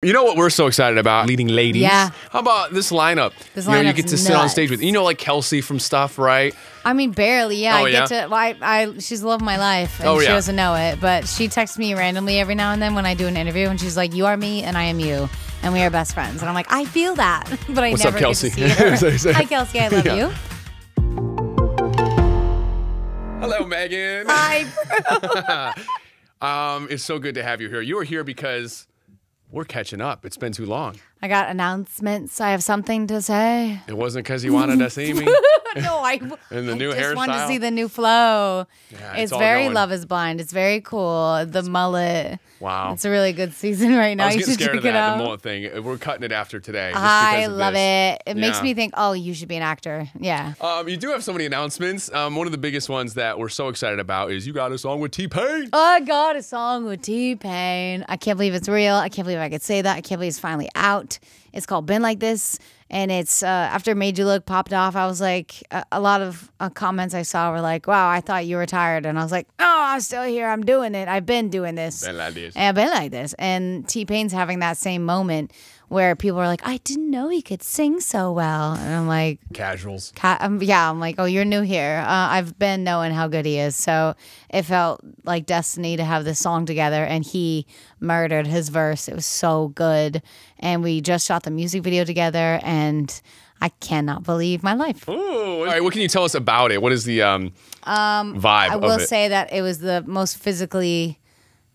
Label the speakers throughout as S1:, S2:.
S1: You know what we're so excited about? Leading ladies.
S2: Yeah.
S1: How about this lineup?
S2: This
S1: you know, you get to sit on stage with, you know, like Kelsey from Stuff, right?
S2: I mean, barely. Yeah,
S1: Oh,
S2: I get
S1: yeah?
S2: to. well, I, I, she's the love of my life, and
S1: Oh,
S2: she
S1: yeah.
S2: doesn't know it. But she texts me randomly every now and then when I do an interview, and she's like, "You are me, and I am you, and we are best friends." And I'm like, I feel that, but I
S1: What's up,
S2: never
S1: Kelsey?
S2: get to see her.
S1: Say- say-
S2: Hi, Kelsey. I love
S1: Yeah.
S2: you.
S1: Hello, Meghan.
S2: Hi. bro.
S1: Um, it's so good to have you here. You are here because we're catching up. It's been too long.
S2: I got announcements. I have something to say.
S1: It wasn't because you wanted to see me.
S2: no, I.
S1: And the
S2: I
S1: new
S2: just want to see the new flow.
S1: Yeah, it's
S2: it's very
S1: going.
S2: Love Is Blind. It's very cool. The mullet.
S1: Wow.
S2: It's a really good season right now.
S1: I was
S2: you should
S1: scared
S2: check
S1: of
S2: it
S1: that,
S2: out.
S1: the mullet thing. We're cutting it after today.
S2: I love
S1: this.
S2: it. It makes me think, oh, you should be an actor. Yeah.
S1: Um, you do have so many announcements. Um, one of the biggest ones that we're so excited about is you got a song with T Pain.
S2: I got a song with T Pain. I can't believe it's real. I can't believe I could say that. I can't believe it's finally out. It's called Been Like This. And it's uh, after Made You Look popped off, I was like, a, a lot of uh, comments I saw were like, wow, I thought you were tired. And I was like, oh, I'm still here. I'm doing it. I've been doing this.
S1: Been like this.
S2: And I've been like this. And T Pain's having that same moment where people are like, I didn't know he could sing so well. And I'm like,
S1: Casuals.
S2: Ca- um, yeah, I'm like, oh, you're new here. Uh, I've been knowing how good he is, so it felt like destiny to have this song together. And he murdered his verse. It was so good, and we just shot the music video together, and I cannot believe my life.
S1: Ooh. All right, what can you tell us about it? What is the um, vibe
S2: I
S1: of
S2: will
S1: it?
S2: say that it was the most physically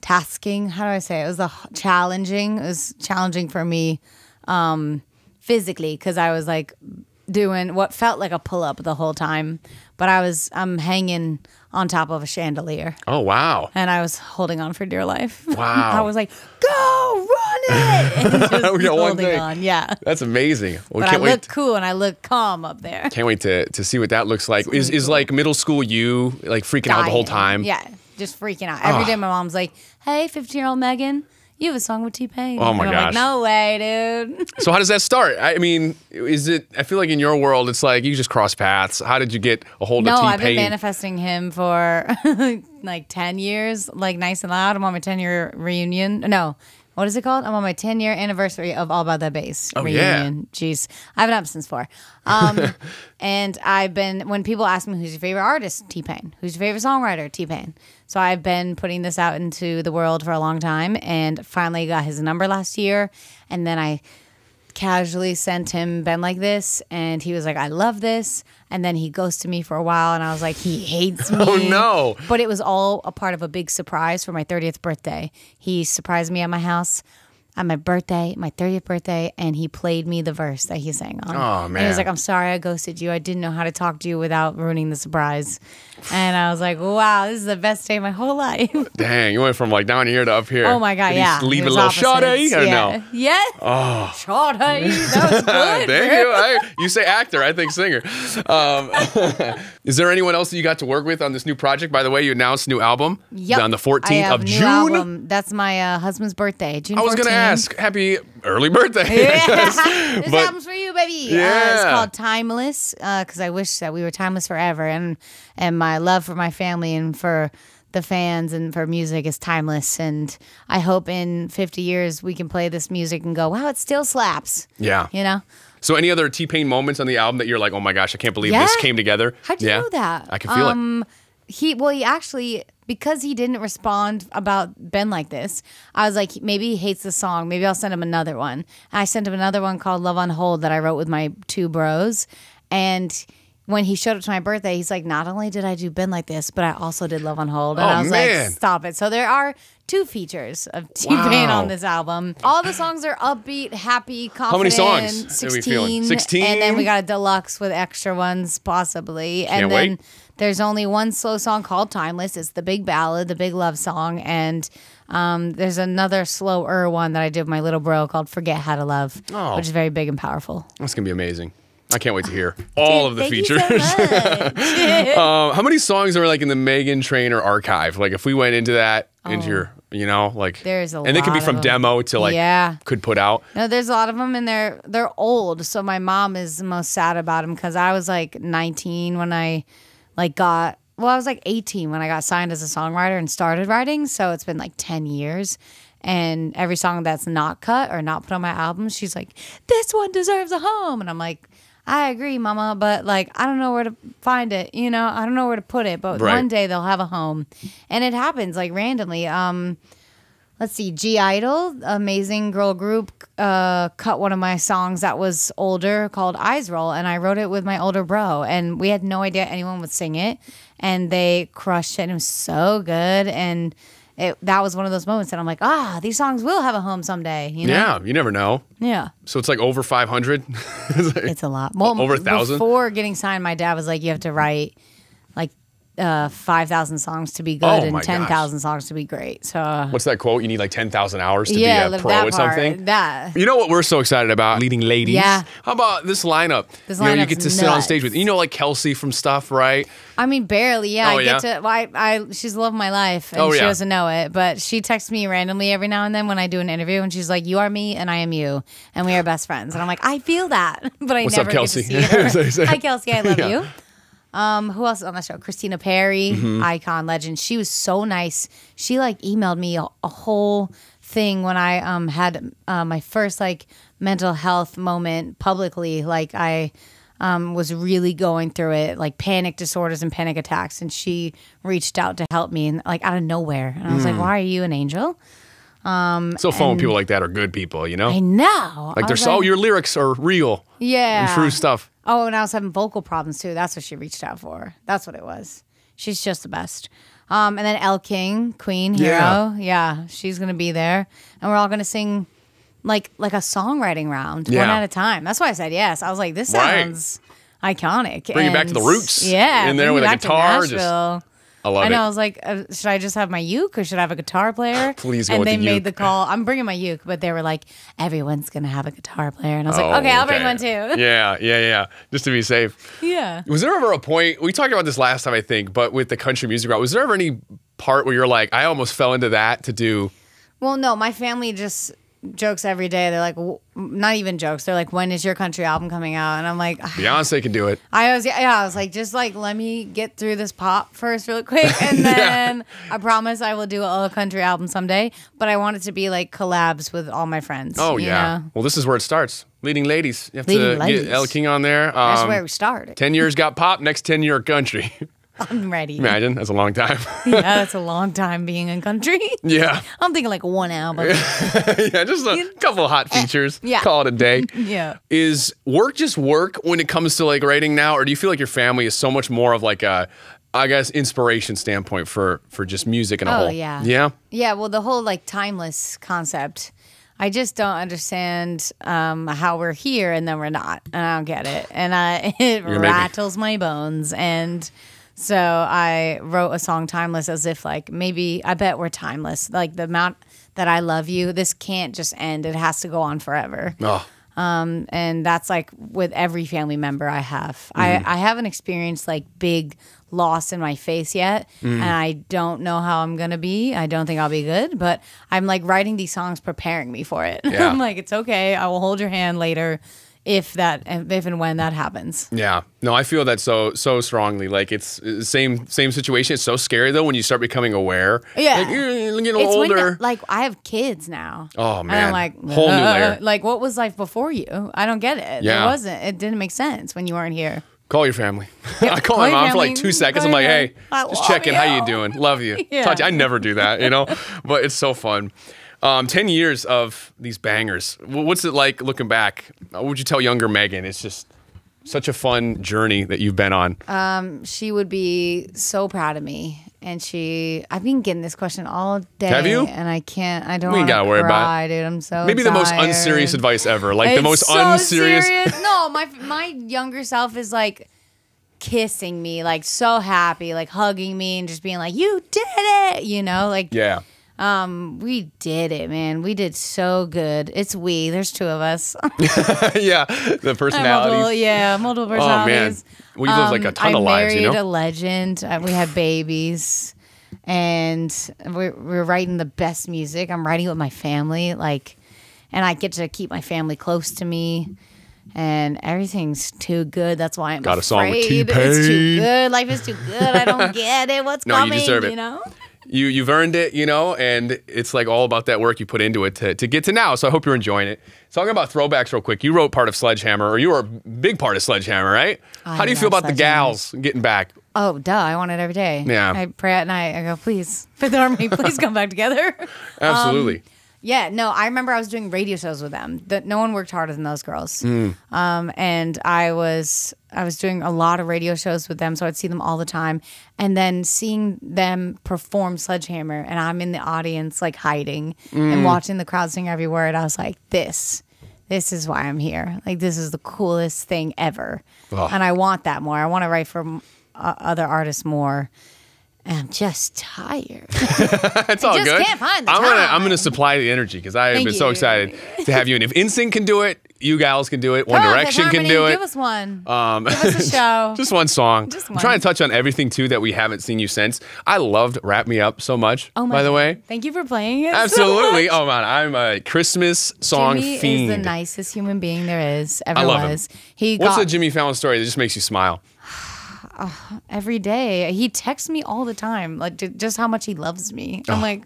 S2: tasking. How do I say it? It was a challenging. It was challenging for me um, physically because I was like doing what felt like a pull up the whole time, but I was I'm hanging on top of a chandelier
S1: oh wow.
S2: and I was holding on for dear life.
S1: Wow.
S2: I was like, "Go run it!" And just
S1: We got one
S2: holding
S1: thing.
S2: on. Yeah.
S1: That's amazing. Well,
S2: But I look cool and I look calm up there.
S1: Can't wait to, to see what that looks like. Is is like middle school you like freaking out the whole time?
S2: Yeah, just freaking out. Every
S1: Ah.
S2: day my mom's like, hey, 15 year old Meghan, you have a song with T Pain.
S1: Oh my
S2: and
S1: gosh.
S2: like, no way, dude.
S1: So how does that start? I mean, is it? I feel like in your world, it's like you just cross paths. How did you get a hold
S2: no,
S1: of T
S2: I've been manifesting him for like 10 years, like nice and loud. I'm on my 10 year reunion. No. What is it called? I'm on my 10 year anniversary of All About That Bass
S1: Oh, yeah.
S2: reunion. Jeez. I haven't up since four. Um, and I've been, when people ask me who's your favorite artist, T Pain. Who's your favorite songwriter, T Pain. So I've been putting this out into the world for a long time and finally got his number last year. And then I casually sent him Been like this and he was like i love this and then he ghosted me for a while and i was like he hates me.
S1: Oh, no.
S2: but it was all a part of a big surprise for my 30th birthday. He surprised me at my house on my birthday my 30th birthday and he played me the verse that he sang on
S1: Oh,
S2: and he was like i'm sorry i ghosted you i didn't know how to talk to you without ruining the surprise and i was like wow this is the best day of my whole life
S1: Dang, you went from like down here to up here.
S2: oh my god
S1: Did
S2: yeah
S1: Leave
S2: It
S1: a little
S2: opposites.
S1: or
S2: yeah.
S1: no?
S2: yeah oh shot that was good
S1: Thank you. I, you say actor, I think singer. Um, is there anyone else that you got to work with on this new project? By the way, you announced a new album
S2: Yep.
S1: on the
S2: I
S1: 14th
S2: have
S1: of June.
S2: album. That's my uh, husband's birthday. June.
S1: I was going to
S2: 14th.
S1: Ask, happy early birthday.
S2: Yeah. this
S1: But-
S2: album's for you, baby. Uh,
S1: Yeah.
S2: it's called Timeless because I wish that we were timeless forever, and and my love for my family and for the fans and for music is timeless. And I hope in 50 years we can play this music and go, wow, it still slaps.
S1: yeah.
S2: You know.
S1: So, any other T Pain moments on the album that you're like, oh my gosh, I can't believe this came together?
S2: How'd you
S1: yeah.
S2: know that?
S1: I can feel it.
S2: He well, he actually because he didn't respond about Been like this. I was like, maybe he hates the song. Maybe I'll send him another one. And I sent him another one called "Love on Hold" that I wrote with my two bros. And when he showed up to my birthday, he's like, not only did I do Been like this, but I also did "Love on Hold." And
S1: Oh,
S2: I was
S1: man.
S2: like, stop it. So there are two features of T Pain
S1: Wow.
S2: on this album. All the songs are upbeat, happy, confident.
S1: many songs are we feeling? 16?
S2: And then we got a deluxe with extra ones possibly.
S1: Can't
S2: and then
S1: wait.
S2: There's only one slow song called Timeless. It's the big ballad, the big love song. And um, there's another slower one that I did with my little bro called Forget How to Love,
S1: Oh.
S2: which is very big and powerful.
S1: That's going to be amazing. I can't wait to hear all of the features.
S2: so.
S1: Uh, how many songs are like in the Meghan Trainor archive? Like if we went into that, into your, you know, like
S2: Oh. There's a
S1: and they could be from demo to like
S2: Yeah.
S1: could put out.
S2: No, there's a lot of them, and they're they're old. So my mom is the most sad about them because I was like 19 when I like got well, I was like 18 when I got signed as a songwriter and started writing. So it's been like 10 years, And every song that's not cut or not put on my album, she's like, "This one deserves a home," and I'm like. I agree, Mama, but like I don't know where to find it. You know, I don't know where to put it. But
S1: Right.
S2: one day they'll have a home, and it happens like randomly. Um, let's see, (G)I-DLE, amazing girl group, uh, cut one of my songs that was older called Eyes Roll, and I wrote it with my older bro, and we had no idea anyone would sing it, and they crushed it, and it was so good, and it that was one of those moments that I'm like, ah, these songs will have a home someday, you know?
S1: Yeah, you never know.
S2: Yeah.
S1: So it's like over 500. It's like-
S2: It's a lot. Well,
S1: Over a thousand?
S2: Before getting signed, my dad was like, you have to write uh, 5,000 songs to be good
S1: Oh
S2: and 10,000 songs to be great. So, uh,
S1: What's that quote? You need like 10,000 hours to
S2: yeah,
S1: be a pro or
S2: part.
S1: something.
S2: That.
S1: You know what we're so excited about? Leading ladies.
S2: Yeah.
S1: How about this lineup?
S2: This
S1: you know, you get to sit on stage with, you know, like Kelsey from Stuff, right?
S2: I mean, barely. Yeah,
S1: Oh,
S2: I
S1: yeah?
S2: get to. Well, I, I, she's the love of my life, and
S1: Oh,
S2: she
S1: yeah.
S2: doesn't know it. But she texts me randomly every now and then when I do an interview, and she's like, "You are me, and I am you, and we are best friends." And I'm like, I feel that, but I
S1: What's up,
S2: never
S1: Kelsey?
S2: get to see her.
S1: Say- say-
S2: Hi, Kelsey. I love
S1: Yeah.
S2: you. Um, who else is on the show? Christina Perri,
S1: Mm-hmm.
S2: icon legend. She was so nice. She like emailed me a, a whole thing when I um had uh, my first like mental health moment publicly. Like I um was really going through it, like panic disorders and panic attacks, and she reached out to help me and like out of nowhere. And I
S1: Mm.
S2: was like, "Why are you an angel?"
S1: Um, so fun when people like that are good people, you know?
S2: I know.
S1: like
S2: I
S1: they're so, oh, your lyrics are real
S2: yeah
S1: and true stuff.
S2: Oh, and I was having vocal problems too. That's what she reached out for. That's what it was. She's just the best. Um, and then Elle King, Queen, Hero.
S1: Yeah.
S2: Yeah. she's gonna be there, and we're all gonna sing like like a songwriting round, one at a time. That's why I said yes. I was like, this
S1: Right.
S2: sounds iconic.
S1: Bring it back to the roots
S2: Yeah,
S1: in there with a guitar, just-. I love
S2: I know. I was like, uh, should I just have my uke or should I have a guitar player?
S1: Please go
S2: And
S1: with
S2: they
S1: the
S2: made
S1: uke.
S2: the call. I'm bringing my uke, but they were like, everyone's gonna have a guitar player, and I was
S1: Oh,
S2: like, okay, I'll bring one too.
S1: Yeah, yeah, yeah. Just to be safe.
S2: yeah.
S1: Was there ever a point, we talked about this last time, I think, but with the country music route, was there ever any part where you're like, I almost fell into that to do?
S2: Well, no, my family just jokes every day. They're like, not even jokes. They're like, when is your country album coming out? And I'm like,
S1: Beyonce can do it.
S2: I was, yeah, I was like, just like, let me get through this pop first, really quick, and then I promise I will do a country album someday. But I want it to be like collabs with all my friends.
S1: Oh, yeah.
S2: know?
S1: Well, this is where it starts. Leading ladies. You have
S2: Leading
S1: to
S2: ladies.
S1: get Elle King on there.
S2: that's
S1: Um,
S2: where we started.
S1: 10 years got pop, next 10 year country.
S2: I'm ready.
S1: Imagine, that's a long time.
S2: yeah, that's a long time being in country.
S1: yeah.
S2: I'm thinking like one album.
S1: yeah, just a couple of hot features.
S2: yeah.
S1: Call it a day.
S2: yeah.
S1: Is work just work when it comes to like writing now, or do you feel like your family is so much more of like a, I guess, inspiration standpoint for for just music and a
S2: Oh,
S1: whole?
S2: yeah.
S1: Yeah.
S2: Yeah, well, the whole like timeless concept, I just don't understand um, how we're here and then we're not, and I don't get it, and I, it
S1: maybe.
S2: rattles my bones, and so I wrote a song "Timeless" as if like maybe I bet we're timeless, like the amount that I love you, this can't just end; it has to go on forever
S1: Oh,
S2: and that's like with every family member I have.
S1: Mm-hmm.
S2: I, I haven't experienced like big loss in my face yet,
S1: Mm.
S2: and I don't know how I'm gonna be. I don't think I'll be good, but I'm like writing these songs, preparing me for it.
S1: Yeah.
S2: I'm like, it's okay. I will hold your hand later, if that, if and when that happens.
S1: yeah. No, I feel that so so strongly. Like it's uh, same same situation. It's so scary though when you start becoming aware.
S2: Yeah.
S1: Like, you're getting
S2: It's
S1: little
S2: when
S1: older.
S2: like I have kids now.
S1: Oh,
S2: And
S1: man.
S2: I'm like
S1: Whole new layer.
S2: Like what was life before you? I don't get it.
S1: Yeah.
S2: It wasn't. It didn't make sense when you weren't here.
S1: Call your family. I call
S2: call
S1: my mom for like two seconds. I'm like, hey,
S2: family. I
S1: just checking. How you
S2: you.
S1: doing? Love you.
S2: Yeah.
S1: Talk to you. I never do that, you know, but it's so fun. Um, 10 years of these bangers. What's it like looking back? What would you tell younger Meghan? It's just such a fun journey that you've been on.
S2: Uh, she would be so proud of me. And she, I've been getting this question all day.
S1: Have you?
S2: And I can't, I don't
S1: We ain't gotta worry about it.
S2: dude. I'm so
S1: Maybe the most unserious advice ever. Like the most
S2: so
S1: unserious.
S2: No, my my younger self is like kissing me, like so happy, like hugging me and just being like, "You did it," you know, like
S1: Yeah.
S2: We did it, man. We did so good. It's we. There's two of us.
S1: yeah. The
S2: multiple,
S1: personalities.
S2: yeah, multiple personalities.
S1: Oh, man. you've lived like a
S2: Um,
S1: ton
S2: I
S1: of lives, you
S2: married
S1: know?
S2: a legend. Uh, we had babies, and we're, we're writing the best music. I'm writing with my family, like, and I get to keep my family close to me. And everything's too good. That's why I'm
S1: Got a song with
S2: afraid. It's too
S1: T-Pain.
S2: good. Life is too good. I don't get it. What's
S1: No, you deserve it.
S2: You know?
S1: You you've earned it, you know, and it's like all about that work you put into it to, to get to now. So I hope you're enjoying it. Talking about throwbacks real quick. You wrote part of Sledgehammer, or you were a big part of Sledgehammer, right?
S2: I
S1: How do you feel about the gals getting back?
S2: Oh, duh. I want it every day.
S1: Yeah.
S2: I pray at night. I go, please, Fifth Harmony, please come back together.
S1: Absolutely.
S2: Um, Yeah, no, I remember I was doing radio shows with them. That no one worked harder than those girls.
S1: Mm.
S2: Um, and I was I was doing a lot of radio shows with them, so I'd see them all the time. And then seeing them perform Sledgehammer, and I'm in the audience like hiding
S1: Mm.
S2: and watching the crowd sing every word. I was like, this. This is why I'm here. Like this is the coolest thing ever, and I want that more. I want to write for uh, other artists more. And I'm just tired.
S1: it's all
S2: just
S1: good.
S2: can't find the
S1: I'm gonna I'm gonna supply the energy because I have
S2: Thank
S1: been so
S2: you.
S1: excited to have you. And if NSYNC can do it, you gals can do it. One
S2: Come on,
S1: Direction
S2: Fifth
S1: can
S2: Harmony,
S1: do it.
S2: Give us one.
S1: Um,
S2: Give us a show.
S1: just one song.
S2: Just
S1: I'm
S2: one.
S1: trying to touch on everything too that we haven't seen you since. I loved "Wrap Me Up" so much.
S2: Oh my
S1: by the
S2: God.
S1: way,
S2: Thank you for playing it. so
S1: absolutely.
S2: much.
S1: oh man, I'm a Christmas song
S2: Jimmy
S1: fiend.
S2: is the nicest human being there is. Ever
S1: I love him.
S2: was. He
S1: What's
S2: got
S1: a Jimmy Fallon story that just makes you smile?
S2: every day. He texts me all the time, like just how much he loves me. I'm like,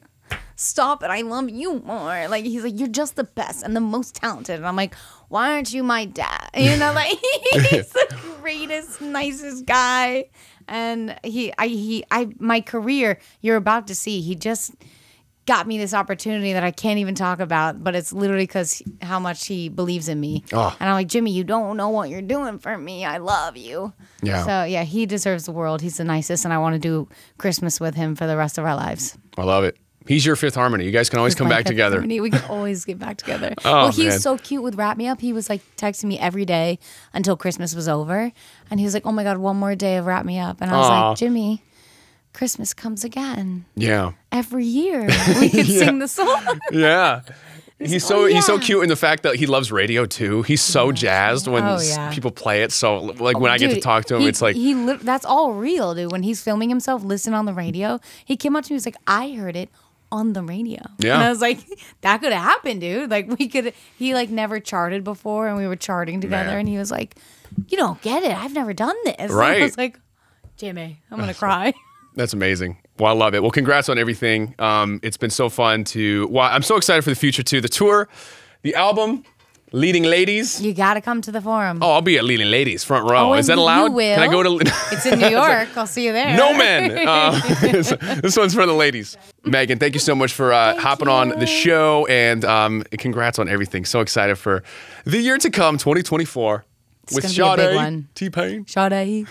S2: stop it. I love you more. Like he's like, you're just the best and the most talented. And I'm like, why aren't you my dad? You know, like he's the greatest, nicest guy. And he, I, he, I, my career. You're about to see. He just got me this opportunity that I can't even talk about, but it's literally because how much he believes in me.
S1: Oh.
S2: And I'm like, Jimmy, you don't know what you're doing for me. I love you.
S1: Yeah.
S2: So yeah, he deserves the world. He's the nicest, and I want to do Christmas with him for the rest of our lives.
S1: I love it. He's your Fifth Harmony. You guys can always come back
S2: fifth
S1: together.
S2: harmony. We can always get back together.
S1: Oh,
S2: well, he's
S1: man.
S2: so cute with Wrap Me Up. He was like texting me every day until Christmas was over, and he was like, "Oh my god, one more day of Wrap Me Up," and I was
S1: Aw.
S2: like, "Jimmy." Christmas comes again
S1: Yeah.
S2: every year. We could sing the song.
S1: Yeah. He's so
S2: oh,
S1: he's so cute in the fact that he loves radio too. He's so jazzed when
S2: Oh, yeah.
S1: people play it. So like when I get to talk to him,
S2: he-
S1: it's like
S2: he. That's all real, dude. When he's filming himself, listen on the radio. He came up to me. He was like, "I heard it on the radio."
S1: Yeah.
S2: and I was like, "That could have happened, dude. Like we could." He like never charted before, and we were charting together,
S1: Man.
S2: and he was like, "You don't get it. I've never done this." And
S1: Right.
S2: I was like, "Jimmy, I'm gonna cry."
S1: That's amazing. Well, I love it. Well, congrats on everything. Um, it's been so fun to. Well, I'm so excited for the future too. The tour, the album, Leading Ladies.
S2: You got to come to the forum.
S1: Oh, I'll be at Leading Ladies, front row.
S2: Oh,
S1: Is that
S2: you
S1: allowed? Can I go to?
S2: It's in New York. I'll see you there.
S1: no men. Uh, this one's for the ladies. Meghan, thank you so much for uh, hopping on the show and um, congrats on everything. So excited for the year to come, 2024, with
S2: gonna be a big
S1: Sade,
S2: one.
S1: T Pain.
S2: Sade.